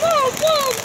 whoa, whoa.